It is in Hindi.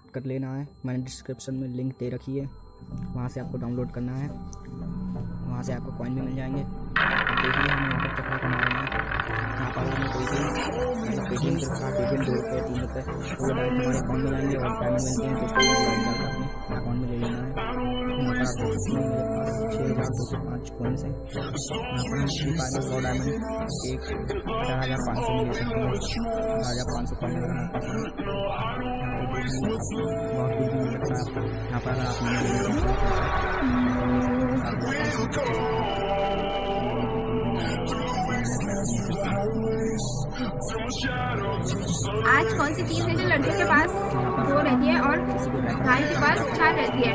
Download कर लेना है। मैंने डिस्क्रिप्शन में लिंक दे रखी है। वहाँ से आपको डाउनलोड करना है। वहाँ से आपको कॉइन भी मिल जाएँगे। देखिए हम यहाँ पर कमा रहे हैं। यहाँ पर हमें पेटीएम के साथ पेटीएम दो रुपये तीन रुपये वो डायरेक्ट हमारे अकाउंट में जाएँगे और मिलते हैं तो उसको अपने अकाउंट में ले लेना है मेरे पास हज़ार दो सौ? पाँच यहाँ पर फायर में सौ डायमंड एक अठारह हज़ार पाँच सौ में ले सकते हैं। अठारह हज़ार पाँच सौ है पर देखिए बहुत कुछ मिल सकता है। आपको यहाँ पर अगर आप हज़ार पाँच सौ आज कौन सी टीम है जो लड़कियों के पास दो रहती है और भाई के पास चार रहती है?